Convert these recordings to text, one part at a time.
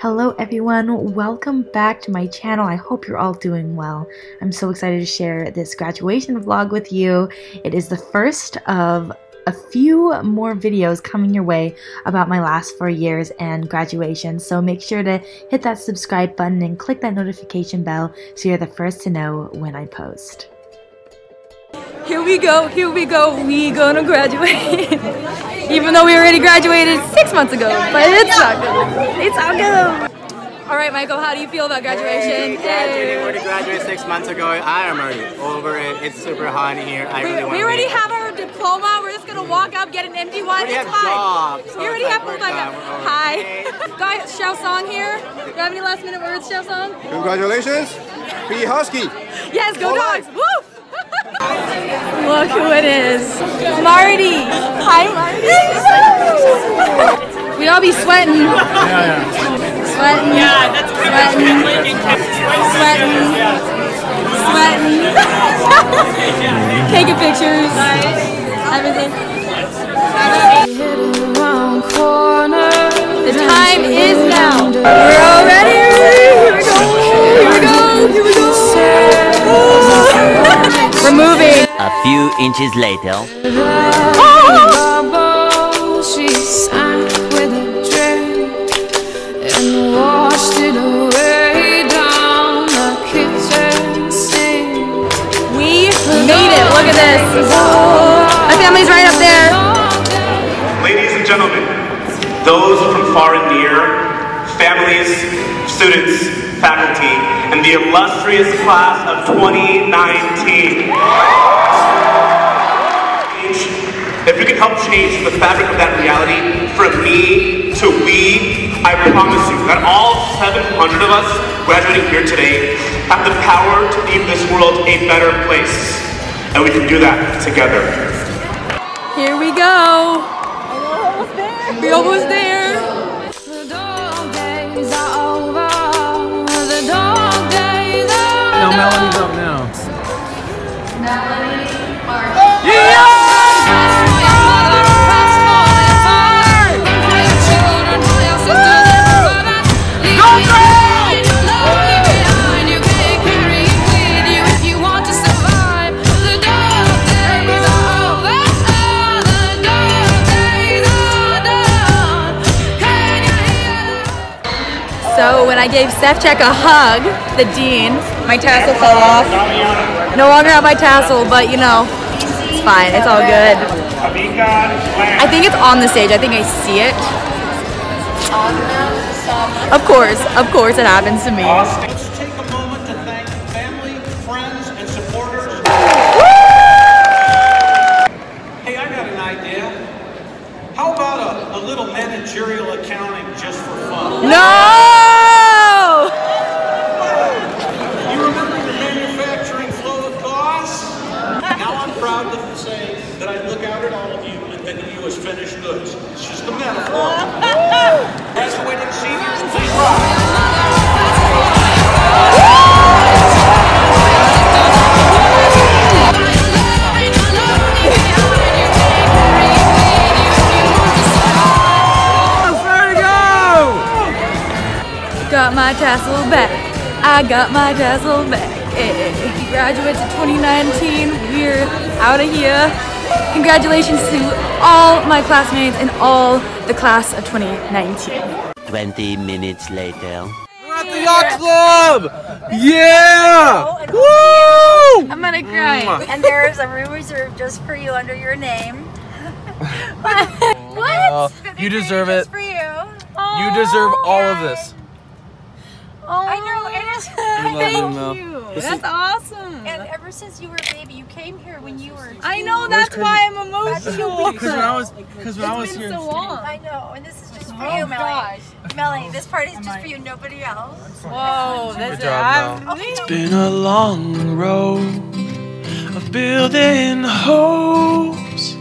Hello everyone, welcome back to my channel. I hope you're all doing well. I'm so excited to share this graduation vlog with you. It is the first of a few more videos coming your way about my last four years and graduation. So make sure to hit that subscribe button and click that notification bell so you're the first to know when I post. Here we go, here we go, we gonna graduate. Even though we already graduated six months ago, but it's all good. It's all good. All right, Michael, how do you feel about graduation? Hey, graduating. We already graduated six months ago. I am already over it. It's super hot in here. I We, really want we already have our diploma. We're just gonna walk up, get an empty one. We it's have fine. jobs, so we already it's have like full oh we're time. done. We're over. Hi, Hey. guys. Shout song here. Do you have any last minute words, shout song? Congratulations, be husky. Yes, go For dogs! life. Woo! Look who it is. Marty. Hi, Marty. we all be sweating. Sweating. Yeah, that's sweating. Sweating. Sweating. Taking pictures. Everything. Kitchen sink. We made it. Look at this. My family's right up there. Ladies and gentlemen, those from far and near, families, students, faculty, and the illustrious class of 2019. If you can help change the fabric of that reality from me to we, I promise you that all 700 of us graduating here today have the power to leave this world a better place. And we can do that together. Here we go. We're almost there. The are No, gave Sefchek a hug, the dean, my tassel fell off. No longer have my tassel, but you know, it's fine. It's all good. I think it's on the stage. I think I see it. Of course, of course, it happens to me. Of finished goods. It's just a metaphor. Graduating seniors, please rise. Got my tassel back. I got my tassel back. Hey, graduates of 2019, we're out of here. Congratulations to all my classmates and all the class of 2019. 20 minutes later. We're at the yacht club! Yeah! Woo! I'm gonna cry. And there's a room reserved just for you under your name. Uh, you deserve it. For you. You deserve all of this. Oh, I know, it is. We love you, Mel. you. That's awesome. And ever since you were a baby, you came here when you were. I know that's why I'm emotional. Because when I was, because when I was It's been here, so long. I know, and this is just oh, for Oh you, Melanie. gosh. Melanie, this part is just for you, nobody else. Whoa, that's Good job, I'm- Mel. It's been a long road of building hopes,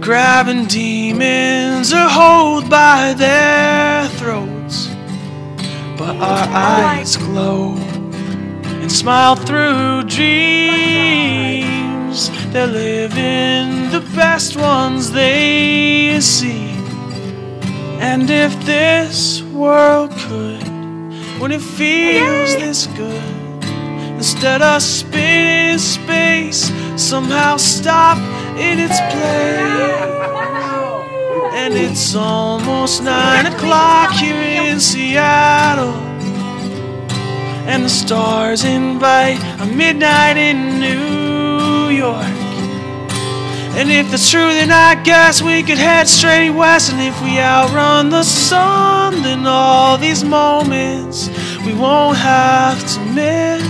grabbing demons or hold by their throats. But our eyes glow and smile through dreams. They're living the best ones they see. And if this world could when it feels this good. Instead of spinning in space, somehow stop in its place. And it's almost nine o'clock here in Seattle. And the stars invite a midnight in New York. And if that's true, then I guess we could head straight west. And if we outrun the sun, then all these moments we won't have to miss.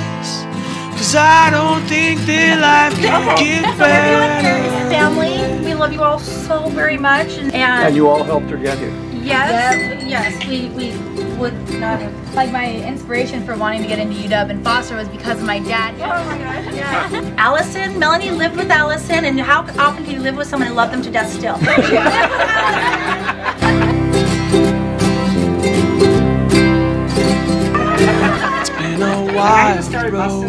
Cause I don't think that life can get better. Family, we love you all so very much. And, And you all helped her get here. yes, yes, we, we would not have. Like my inspiration for wanting to get into UW and Foster was because of my dad. Oh my gosh, yeah. Allison, Melanie lived with Allison, and how often do you live with someone and love them to death still? It's been a while, bro.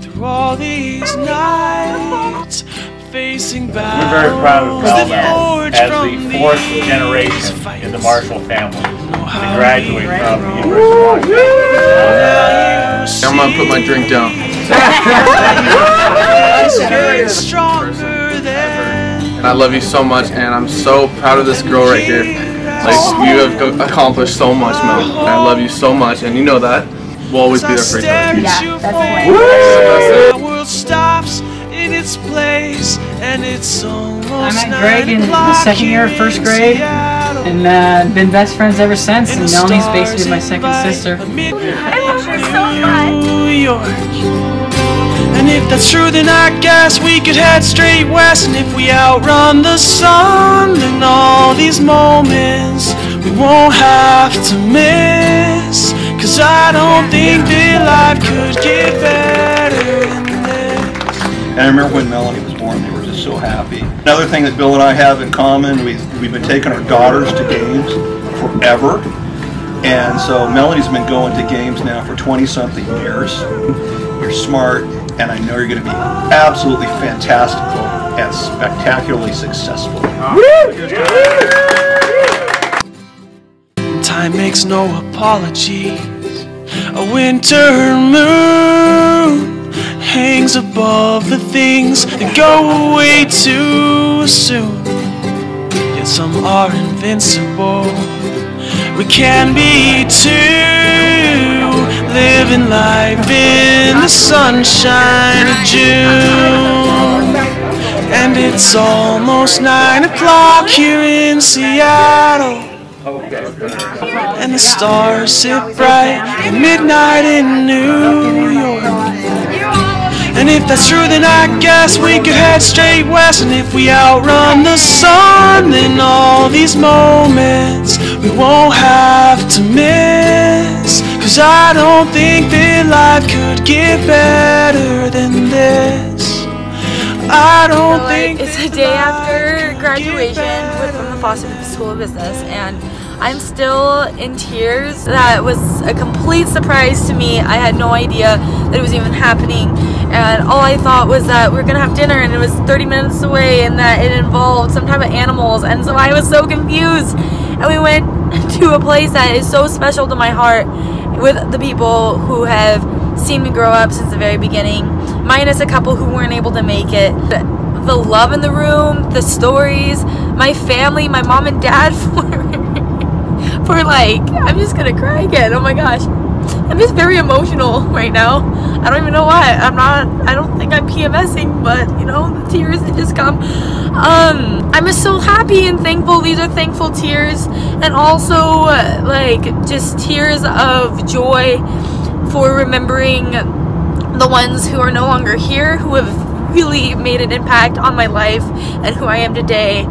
Through all these nights, facing back. We're very proud of Carl as the fourth generation in the Marshall family to graduate from the University of Washington. I'm gonna put my drink down. And I love you so much, and I'm so proud of this girl right here. Like you have accomplished so much, Mel. And I love you so much, and you know that. We'll always be there for each other. Yeah, that's The world and it's almost I met Greg in the second year of first grade, Seattle. and uh, been best friends ever since. And Melanie's basically my second sister. a midnight in New York. And if that's true, then I guess we could head straight west. And if we outrun the sun, then all these moments we won't have to miss. Cause I don't think that life could get better than this. And I remember when Melanie was born, they were so happy. Another thing that Bill and I have in common, we've, we've been taking our daughters to games forever. And so Melanie's been going to games now for 20 something years. You're smart, and I know you're going to be absolutely fantastical and spectacularly successful. Time makes no apologies. A winter moon hangs above the things that go away too soon. Yet some are invincible. We can be too, living life in the sunshine of June. And it's almost nine o'clock here in Seattle. And the stars sit bright at midnight in New York. And if that's true, then I guess we could head straight west. And if we outrun the sun, then all these moments we won't have to miss. Cause I don't think that life could get better than this. I don't think It's the day after graduation from the Foster School of Business, and I'm still in tears. That was a complete surprise to me. I had no idea that it was even happening, and all I thought was that we are gonna have dinner, and it was 30 minutes away, and that it involved some type of animals, and so I was so confused. And we went to a place that is so special to my heart with the people who have seen me grow up since the very beginning, minus a couple who weren't able to make it. The, love in the room, the stories, my family, my mom and dad for, for like, I'm just gonna cry again. Oh my gosh. I'm just very emotional right now. I don't even know why. I'm not, I don't think I'm PMSing, but you know, the tears that just come. Um, I'm just so happy and thankful. These are thankful tears and also like just tears of joy for remembering the ones who are no longer here, who have really made an impact on my life and who I am today.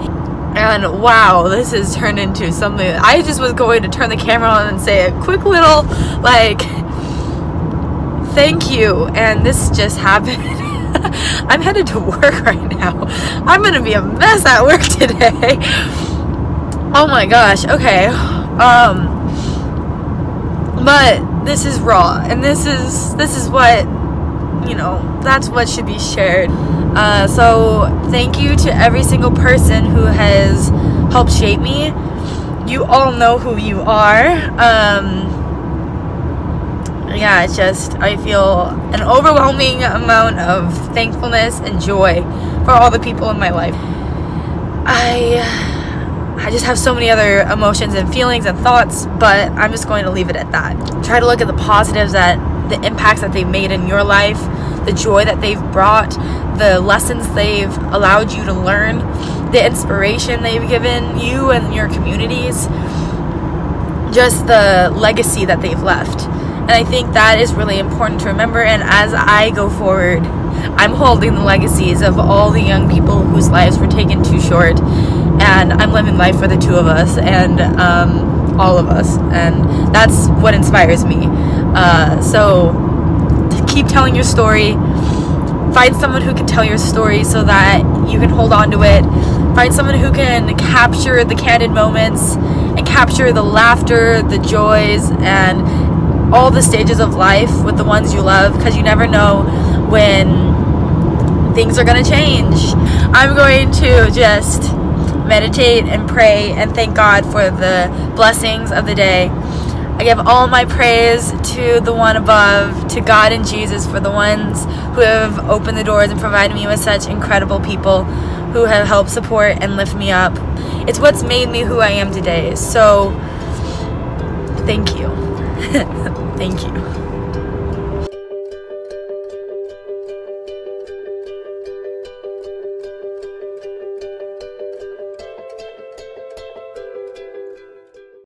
And wow, this has turned into something. I just was going to turn the camera on and say a quick little, like, thank you. And this just happened. I'm headed to work right now. I'm gonna be a mess at work today. Oh my gosh. Okay. Um. But this is raw, and this is this is what you know. That's what should be shared. Uh, so thank you to every single person who has helped shape me. You all know who you are. Um, yeah, it's just I feel an overwhelming amount of thankfulness and joy for all the people in my life. I I just have so many other emotions and feelings and thoughts, but I'm just going to leave it at that. Try to look at the positives that the impacts that they've made in your life, the joy that they've brought, the lessons they've allowed you to learn, the inspiration they've given you and your communities, just the legacy that they've left. And I think that is really important to remember. And as I go forward, I'm holding the legacies of all the young people whose lives were taken too short. And I'm living life for the two of us and um, all of us. And that's what inspires me. Uh, so keep telling your story. Find someone who can tell your story so that you can hold on to it. Find someone who can capture the candid moments and capture the laughter, the joys, and all the stages of life with the ones you love because you never know when things are going to change. I'm going to just meditate and pray and thank God for the blessings of the day. I give all my praise to the one above, to God and Jesus for the ones who have opened the doors and provided me with such incredible people who have helped support and lift me up. It's what's made me who I am today. So, thank you. thank you.